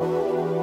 Música